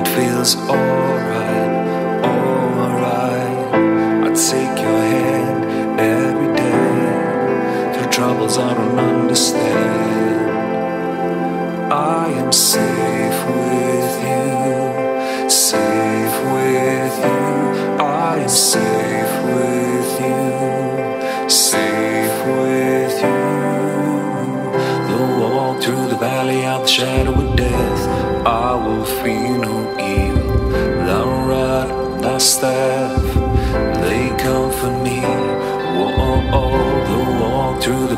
It feels alright, alright. I take your hand every day through troubles I don't understand. I am safe with you, safe with you. I am safe with you, safe with you. The walk through the valley of the shadow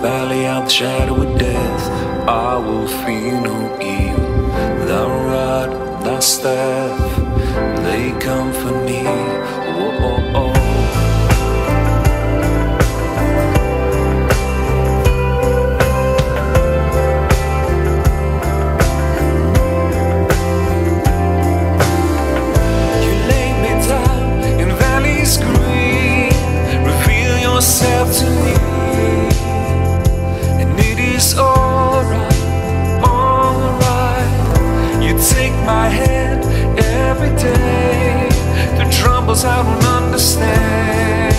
valley of the shadow of death, I will fear no evil. Thy rod, thy staff, my head every day. The troubles I don't understand.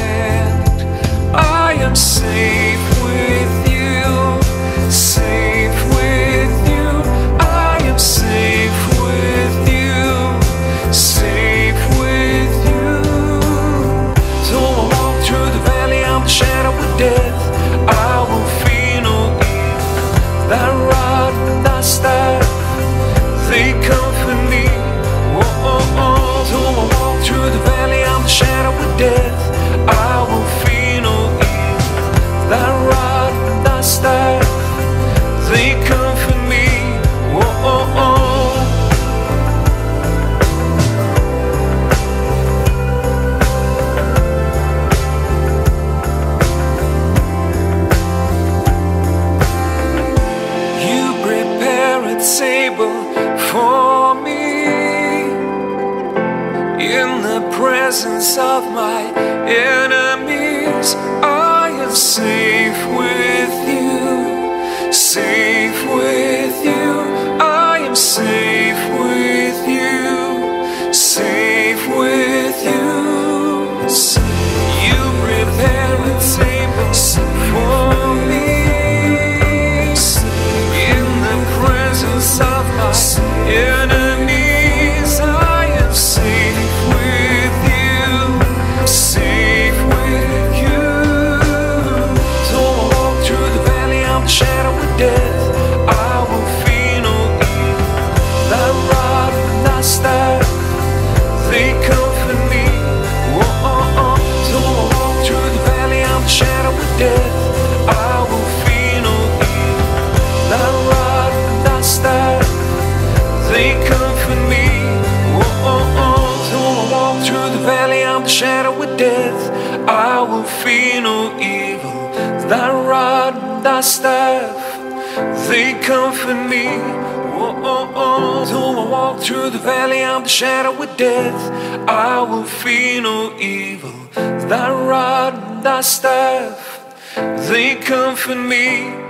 I am safe table for me in the presence of my enemies. I am safe with you, safe with you. I am safe with you, safe with you. You shadow death, I will fear no evil. Thy rod thy staff, they comfort me. Oh, oh, oh. Though I walk through the valley of the shadow of death, I will fear no evil. Thy rod and thy staff, they comfort me.